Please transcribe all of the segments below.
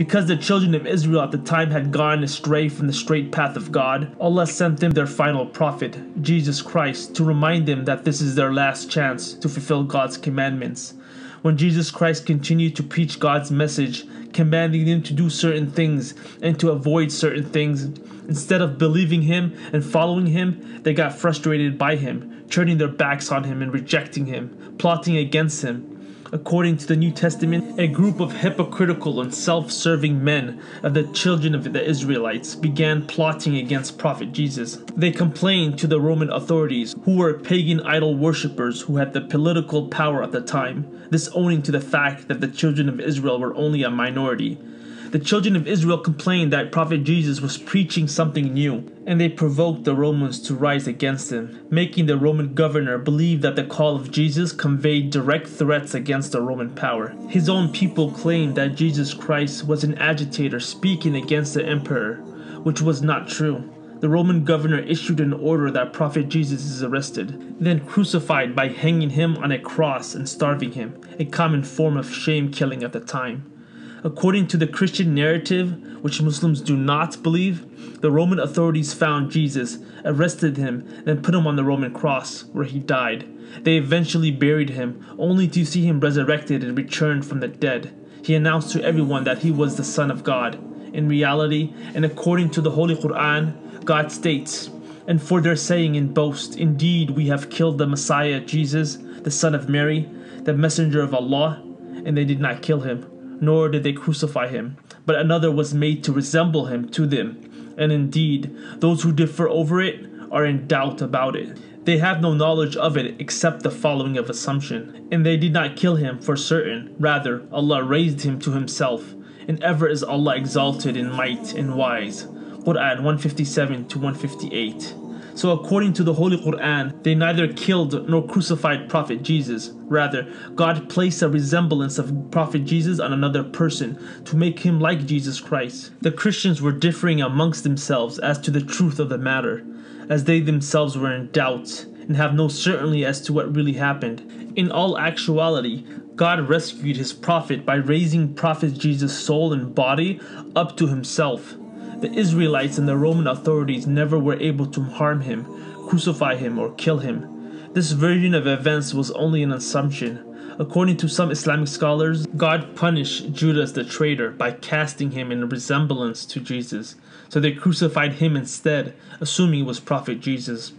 Because the children of Israel at the time had gone astray from the straight path of God, Allah sent them their final prophet, Jesus Christ, to remind them that this is their last chance to fulfill God's commandments. When Jesus Christ continued to preach God's message, commanding them to do certain things and to avoid certain things, instead of believing him and following him, they got frustrated by him, turning their backs on him and rejecting him, plotting against him. According to the New Testament, a group of hypocritical and self serving men of the children of the Israelites began plotting against Prophet Jesus. They complained to the Roman authorities, who were pagan idol worshippers who had the political power at the time, this owing to the fact that the children of Israel were only a minority. The children of Israel complained that Prophet Jesus was preaching something new, and they provoked the Romans to rise against him, making the Roman governor believe that the call of Jesus conveyed direct threats against the Roman power. His own people claimed that Jesus Christ was an agitator speaking against the emperor, which was not true. The Roman governor issued an order that Prophet Jesus is arrested, then crucified by hanging him on a cross and starving him, a common form of shame killing at the time. According to the Christian narrative, which Muslims do not believe, the Roman authorities found Jesus, arrested him, then put him on the Roman cross, where he died. They eventually buried him, only to see him resurrected and returned from the dead. He announced to everyone that he was the Son of God. In reality, and according to the Holy Quran, God states, And for their saying and boast, indeed we have killed the Messiah, Jesus, the Son of Mary, the Messenger of Allah, and they did not kill him nor did they crucify him, but another was made to resemble him to them. And indeed, those who differ over it are in doubt about it. They have no knowledge of it except the following of assumption. And they did not kill him for certain, rather, Allah raised him to himself. And ever is Allah exalted in might and wise. Quran 157 to 158. So, according to the Holy Quran, they neither killed nor crucified Prophet Jesus. Rather, God placed a resemblance of Prophet Jesus on another person to make him like Jesus Christ. The Christians were differing amongst themselves as to the truth of the matter, as they themselves were in doubt and have no certainty as to what really happened. In all actuality, God rescued his prophet by raising Prophet Jesus' soul and body up to himself. The Israelites and the Roman authorities never were able to harm him, crucify him, or kill him. This version of events was only an assumption. According to some Islamic scholars, God punished Judas the traitor by casting him in resemblance to Jesus, so they crucified him instead, assuming it was Prophet Jesus.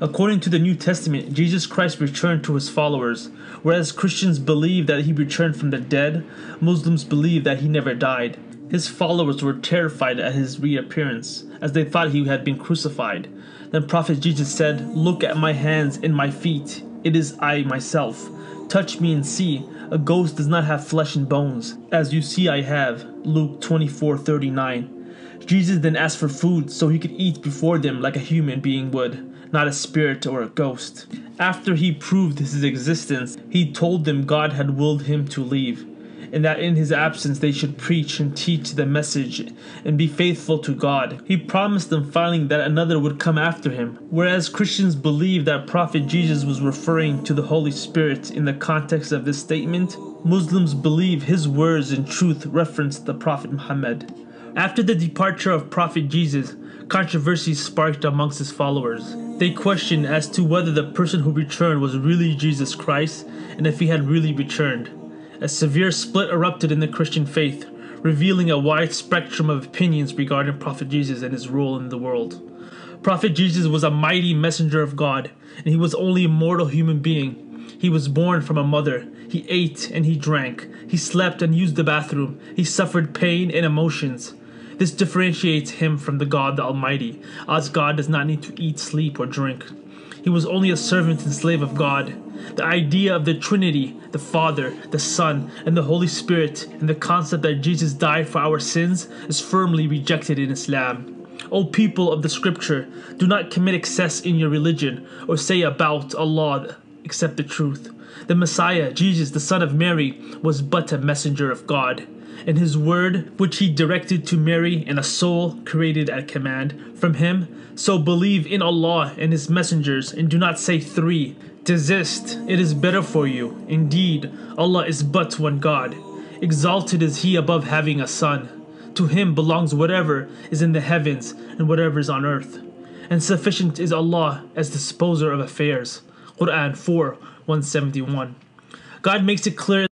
According to the New Testament, Jesus Christ returned to his followers. Whereas Christians believe that he returned from the dead, Muslims believe that he never died. His followers were terrified at his reappearance, as they thought he had been crucified. Then Prophet Jesus said, Look at my hands and my feet. It is I myself. Touch me and see. A ghost does not have flesh and bones, as you see I have. Luke 24:39. Jesus then asked for food so he could eat before them like a human being would, not a spirit or a ghost. After he proved his existence, he told them God had willed him to leave and that in his absence they should preach and teach the message and be faithful to God. He promised them finally that another would come after him. Whereas Christians believe that Prophet Jesus was referring to the Holy Spirit in the context of this statement, Muslims believe his words in truth reference the Prophet Muhammad. After the departure of Prophet Jesus, controversy sparked amongst his followers. They questioned as to whether the person who returned was really Jesus Christ and if he had really returned a severe split erupted in the Christian faith, revealing a wide spectrum of opinions regarding Prophet Jesus and his role in the world. Prophet Jesus was a mighty messenger of God, and he was only a mortal human being. He was born from a mother. He ate and he drank. He slept and used the bathroom. He suffered pain and emotions. This differentiates him from the God the Almighty, as God does not need to eat, sleep, or drink. He was only a servant and slave of God. The idea of the Trinity, the Father, the Son, and the Holy Spirit, and the concept that Jesus died for our sins is firmly rejected in Islam. O people of the Scripture, do not commit excess in your religion or say about Allah except the truth. The Messiah, Jesus, the Son of Mary, was but a messenger of God and his word, which he directed to Mary and a soul created at command from him. So believe in Allah and his messengers, and do not say three. Desist, it is better for you. Indeed, Allah is but one God. Exalted is he above having a son. To him belongs whatever is in the heavens and whatever is on earth. And sufficient is Allah as disposer of affairs. Quran 4 171. God makes it clear